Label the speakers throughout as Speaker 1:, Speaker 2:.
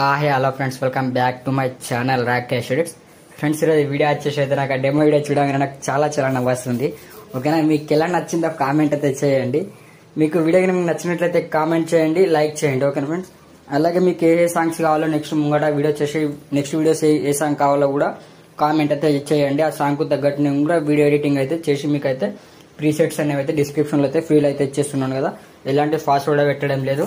Speaker 1: Hey hello friends welcome back to my channel Rakesh edits. Friends ఈరోజు video వచ్చేసి అయితే నాకు ఆ డెమో వీడియో చూడగానే నాకు చాలా చాలా నవ్వస్తుంది. ఓకేనా మీకు ఎలా నచ్చిందో కామెంట్ అయితే చేయండి. మీకు వీడియో కనుక నచ్చినట్లయితే కామెంట్ చేయండి లైక్ చేయండి ఓకేనా ఫ్రెండ్స్? అలాగే మీకు ఏ ఏ సాంగ్స్ కావాలో నెక్స్ట్ ముంగట వీడియో చేసి నెక్స్ట్ వీడియోస్ ఏ ఏ సాంగ్ కావాలో కూడా కామెంట్ అయితే చేయండి. ఆ సాంగ్కు తగ్గట్టు నేను కూడా వీడియో ఎడిటింగ్ అయితే చేసి మీకు అయితే ప్రీసెట్స్ అనేవి అయితే డిస్క్రిప్షన్లో అయితే ఫీల్ అయితే ఇచ్చేస్తున్నాను కదా. ఎలాంటి ఫాస్ట్ కూడా పెట్టడం లేదు.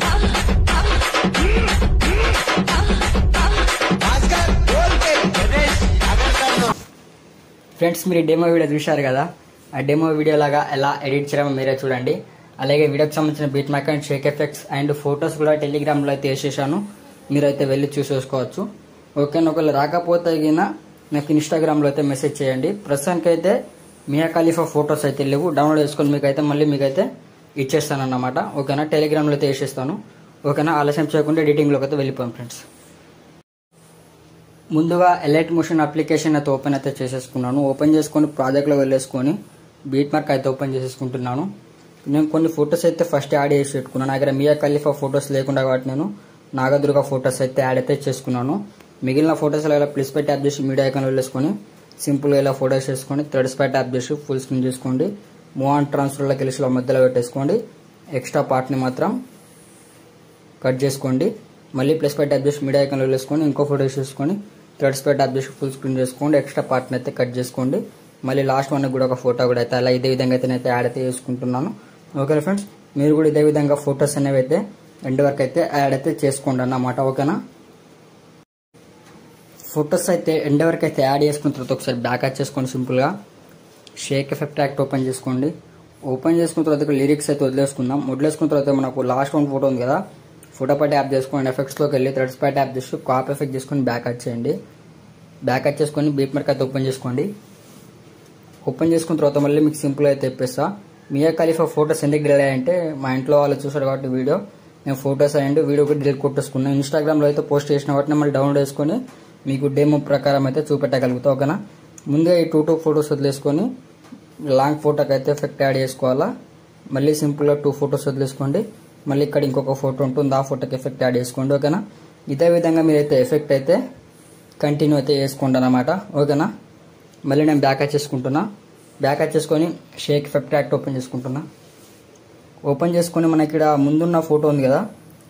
Speaker 1: ఫ్రెండ్స్ మీరు డెమో వీడియో చూశారు కదా? ఆ డెమో వీడియో లాగా ఎలా ఎడిట్ చేయడం మీరే చూడండి. అలాగే వీడియోకి సంబంధించిన beat mark and shake effects and photos కూడా టెలిగ్రామ్లో అయితే వేసేసాను. మీరైతే వెళ్ళి చూసేసుకోవచ్చు. ఓకే ఒకవేళ రాకపోతే గిన నాకు ఇన్స్టాగ్రామ్లో అయితే మెసేజ్ చేయండి. ప్రస్తుతానికైతే మియా ఖలీఫా ఫొటోస్ అయితే లేవు. డౌన్లోడ్ చేసుకొని మీకు అయితే మళ్ళీ మీకైతే ఇచ్చేస్తాను అన్నమాట ఓకేనా టెలిగ్రామ్లో అయితే వేసేస్తాను. ఓకేనా? ఆలస్యం చేయకుండా ఎడిటింగ్లోకి అయితే వెళ్ళిపోయాం ఫ్రెండ్స్ ముందుగా ఎలైట్ మోషన్ అప్లికేషన్ అయితే ఓపెన్ అయితే చేసేసుకున్నాను. ఓపెన్ చేసుకొని ప్రాజెక్ట్లో వెళ్ళేసుకొని బీట్ మార్క్ అయితే ఓపెన్ చేసేసుకుంటున్నాను. నేను కొన్ని ఫొటోస్ అయితే ఫస్ట్ యాడ్ చేసి పెట్టుకున్నాను. నా దగ్గర మియా ఖలీఫా ఫొటోస్ లేకుండా కాబట్టి నేను నాగదుర్గ ఫొటోస్ అయితే యాడ్ అయితే చేసుకున్నాను మిగిలిన ఫొటోస్ ఇలా ప్లస్ పై ట్యాప్ చేసి మీడియా ఐకాన్ వెళ్ళేసుకొని సింపుల్గా ఇలా ఫొటోస్ చేసుకొని థ్రెడ్స్ పై ట్యాప్ చేసి ఫుల్ స్క్రీన్ చేసుకోండి. మూవ్ ఆన్ ట్రాన్స్ఫర్లోకి వెళ్ళి మధ్యలో పెట్టేసుకోండి. ఎక్స్ట్రా పార్ట్ని మాత్రం కట్ చేసుకోండి. మళ్ళీ ప్లస్ పై ట్యాప్ చేసి మీడియా ఐకాన్ వెళ్ళేసుకొని ఇంకో ఫోటో చేసుకొని థర్డ్స్ పెట్టి ట్యాప్ చేసి ఫుల్ స్క్రీన్ చేసుకోండి. ఎక్స్ట్రా పార్ట్ని అయితే కట్ చేసుకోండి. మళ్ళీ లాస్ట్ వన్ కూడా ఒక ఫోటో కూడా అయితే అలా ఇదే విధంగా అయితే నేనైతే యాడ్ అయితే చేసుకుంటున్నాను. ఓకే ఫ్రెండ్స్ మీరు కూడా ఇదే విధంగా ఫొటోస్ అనేవి అయితే ఎండ్ వరకు అయితే యాడ్ అయితే చేసుకోండి అన్నమాట. ఓకేనా ఫొటోస్ అయితే ఎండ్ వరకు అయితే యాడ్ చేసుకున్న తర్వాత ఒకసారి బ్యాక్ యాడ్ చేసుకోండి సింపుల్గా షేక్ ఎఫెక్ట్ యాక్ట్ ఓపెన్ చేసుకోండి. ఓపెన్ చేసుకున్న తర్వాత లిరిక్స్ అయితే వదిలేసుకుందాం. వదిలేసుకున్న తర్వాత మనకు లాస్ట్ వన్ ఫోటో ఉంది కదా. ఫోటో పై యాప్ చేసుకోండి. ఎఫెక్ట్స్లోకి వెళ్ళి థ్రెడ్స్ పై యాప్ చేసి కాప్ ఎఫెక్ట్ చేసుకొని బ్యాక్ యాడ్ చేయండి. బ్యాక్ వచ్చేసుకొని చేసుకొని బీట్ మార్క్ అయితే ఓపెన్ చేసుకోండి. ఓపెన్ చేసుకున్న తర్వాత మళ్ళీ మీకు సింపుల్ అయితే తెప్పిస్తా మియా ఖలీఫా ఫొటోస్ ఎందుకు డిలే అంటే మా ఇంట్లో వాళ్ళు చూసారు కాబట్టి వీడియో. నేను ఫొటోస్ అండ్ వీడియో కూడా డిలీట్ కొట్టేసుకున్నాను ఇన్స్టాగ్రామ్లో అయితే పోస్ట్ చేసిన వాటిని మళ్ళీ డౌన్లోడ్ చేసుకొని మీకు డెమో ప్రకారం అయితే చూపెట్టగలుగుతా ఓకేనా? ముందుగా ఈ టూ టూ ఫొటోస్ వదిలేసుకొని లాంగ్ ఫోటోకి అయితే ఎఫెక్ట్ యాడ్ చేసుకోవాలా? మళ్ళీ సింపుల్గా టూ ఫొటోస్ వదిలేసుకోండి. మళ్ళీ ఇక్కడ ఇంకొక ఫోటో ఉంటుంది ఆ ఫోటోకి ఎఫెక్ట్ యాడ్ చేసుకోండి ఓకేనా? ఇదే విధంగా మీరైతే ఎఫెక్ట్ అయితే కంటిన్యూ అయితే వేసుకుంటాను అనమాట ఓకేనా? మళ్ళీ నేను బ్యాక్ చేసుకుంటున్నా. బ్యాక్ చేసుకొని షేక్ ఎఫెక్ట్ యాక్ట్ ఓపెన్ చేసుకుంటున్నా. ఓపెన్ చేసుకొని మనకి ఇక్కడ ముందున్న ఫోటో ఉంది కదా.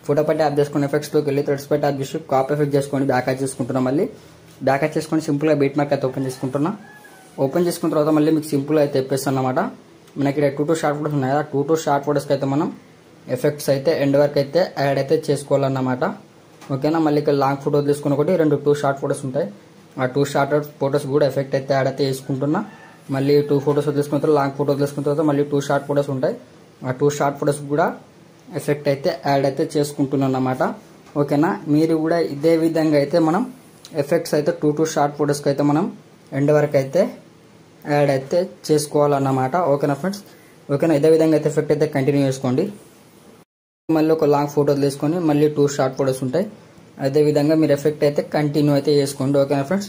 Speaker 1: ఫోటో పట్టి యాప్ చేసుకుని ఎఫెక్ట్స్లోకి వెళ్ళి థ్రెడ్స్ పట్టి యాప్ చేసి కాప్ ఎఫెక్ట్ చేసుకొని బ్యాక్ చేసుకుంటున్నా మళ్ళీ. బ్యాక్ చేసుకొని సింపుల్గా బీట్ మార్క్ అయితే ఓపెన్ చేసుకుంటున్నా. ఓపెన్ చేసుకున్న తర్వాత మళ్ళీ మీకు సింపుల్గా అయితే తెప్పిస్తాను అనమాట మనకి ఇక్కడ టూ టూ షార్ట్ ఫోటోస్ ఉన్నాయి కదా. టూ టూ షార్ట్ ఫోటోస్కి అయితే మనం ఎఫెక్ట్స్ అయితే ఎండ్ వరకు అయితే యాడ్ అయితే చేసుకోవాలన్నమాట. ఓకేనా? మళ్ళీ ఇక్కడ లాంగ్ ఫోటోలు తీసుకుని ఒకటి రెండు టూ షార్ట్ ఫొటోస్ ఉంటాయి. ఆ టూ షార్ట్ ఫొటోస్ కూడా ఎఫెక్ట్ అయితే యాడ్ అయితే వేసుకుంటున్నా మళ్ళీ టూ ఫోటోస్ తీసుకున్న తర్వాత లాంగ్ ఫోటోస్ తీసుకున్న తర్వాత మళ్ళీ టూ షార్ట్ ఫొటోస్ ఉంటాయి. ఆ టూ షార్ట్ ఫొటోస్ కూడా ఎఫెక్ట్ అయితే యాడ్ అయితే చేసుకుంటున్నాను అన్నమాట. ఓకేనా? మీరు కూడా ఇదే విధంగా అయితే మనం ఎఫెక్ట్స్ అయితే టూ టూ షార్ట్ ఫొటోస్కి అయితే మనం ఎండ్ వరకు అయితే యాడ్ అయితే చేసుకోవాలన్నమాట. ఓకేనా ఫ్రెండ్స్ ఓకేనా? ఇదే విధంగా అయితే ఎఫెక్ట్ అయితే కంటిన్యూ చేసుకోండి. మళ్ళీ ఒక లాంగ్ ఫోటో తీసుకొని మళ్ళీ టూ షార్ట్ ఫోటోస్ ఉంటాయి. అదే విధంగా మీరు ఎఫెక్ట్ అయితే కంటిన్యూ అయితే చేసుకోండి. ఓకేనా ఫ్రెండ్స్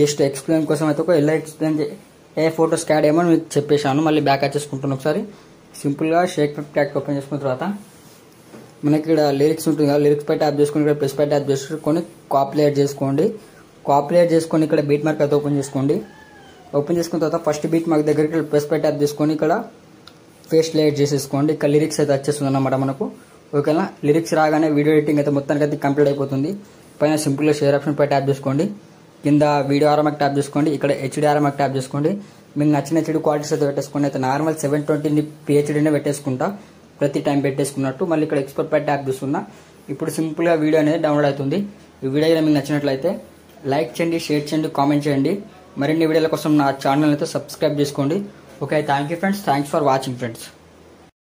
Speaker 1: జస్ట్ ఎక్స్ప్లెయిన్ కోసం అయితే ఒక ఎలా ఎక్స్ప్లెయిన్ ఏ ఫోటోస్ స్కాడ్ ఏమో మీకు చెప్పేశాను. మళ్ళీ బ్యాక్ చేసుకుంటున్నాను ఒకసారి. సింపుల్గా షేక్ ట్యాక్ ఓపెన్ చేసుకున్న తర్వాత మనకి ఇక్కడ లిరిక్స్ ఉంటుంది కదా. లిరిక్స్ పై ట్యాప్ చేసుకుని ఇక్కడ ప్లస్ పై ట్యాప్ చేసుకొని కాపులేట్ చేసుకోండి. కాపులేట్ చేసుకొని ఇక్కడ బీట్ మార్క్ అయితే ఓపెన్ చేసుకోండి. ఓపెన్ చేసుకున్న తర్వాత ఫస్ట్ బీట్ మార్క్ దగ్గరికి ప్లస్ పై ట్యాప్ చేసుకొని ఇక్కడ ఫేస్ లేట్ చేసేసుకోండి. ఇక్కడ లిరిక్స్ అయితే వచ్చేస్తుంది అన్నమాట మనకు. ఓకేనా? లిరిక్స్ రాగానే వీడియో ఎడిటింగ్ అయితే మొత్తానికి అయితే కంప్లీట్ అయిపోతుంది. పైన సింపుల్గా షేర్ ఆప్షన్ పై ట్యాప్ చేసుకోండి. కింద వీడియో ఆర్ఎంఎక్ ట్యాప్ చేసుకోండి. ఇక్కడ హెచ్డి ఆర్ఎంఎక్ ట్యాప్ చేసుకోండి. మీకు నచ్చిన హెచ్డి క్వాలిటీస్ అయితే పెట్టేసుకోండి అయితే నార్మల్ సెవెన్ ట్వంటీని పిహెచ్డీనే పెట్టేసుకుంటా. ప్రతి టైం పెట్టేసుకున్నట్టు. మళ్ళీ ఇక్కడ ఎక్స్పర్ట్ పై ట్యాప్ చేస్తున్నా. ఇప్పుడు సింపుల్గా వీడియో అనేది డౌన్లోడ్ అవుతుంది. ఈ వీడియో మీకు నచ్చినట్లయితే లైక్ చేయండి షేర్ చేయండి కామెంట్ చేయండి. మరిన్ని వీడియోల కోసం నా ఛానల్ అయితే సబ్స్క్రైబ్ చేసుకోండి. Okay thank you friends thanks for watching friends